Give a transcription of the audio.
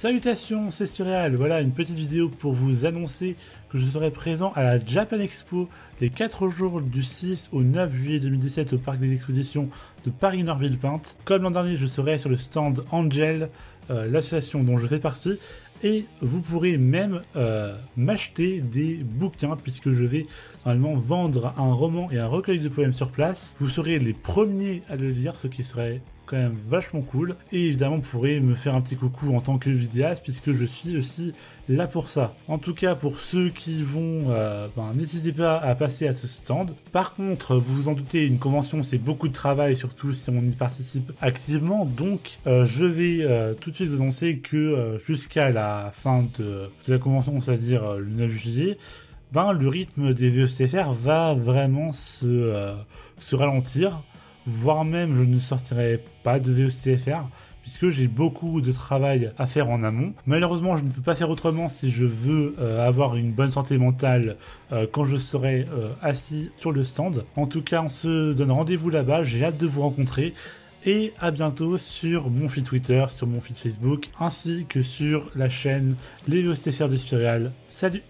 Salutations, c'est Spiral. Voilà une petite vidéo pour vous annoncer que je serai présent à la Japan Expo les 4 jours du 6 au 9 juillet 2017 au parc des expositions de Paris-Nord-Villepinte. Comme l'an dernier, je serai sur le stand Angel, euh, l'association dont je fais partie, et vous pourrez même euh, m'acheter des bouquins puisque je vais normalement vendre un roman et un recueil de poèmes sur place. Vous serez les premiers à le lire, ce qui serait quand même vachement cool. Et évidemment, vous pourrez me faire un petit coucou en tant que vidéaste, puisque je suis aussi là pour ça. En tout cas, pour ceux qui vont, euh, ben, n'hésitez pas à passer à ce stand. Par contre, vous vous en doutez, une convention, c'est beaucoup de travail, surtout si on y participe activement. Donc, euh, je vais euh, tout de suite vous annoncer que jusqu'à la fin de, la convention, c'est-à-dire le 9 juillet, ben, le rythme des VECFR va vraiment se ralentir voire même je ne sortirai pas de VOCFR puisque j'ai beaucoup de travail à faire en amont. Malheureusement, je ne peux pas faire autrement si je veux euh, avoir une bonne santé mentale euh, quand je serai euh, assis sur le stand. En tout cas, on se donne rendez-vous là-bas, j'ai hâte de vous rencontrer. Et à bientôt sur mon feed Twitter, sur mon feed Facebook, ainsi que sur la chaîne Les VOCFR de Spiral. Salut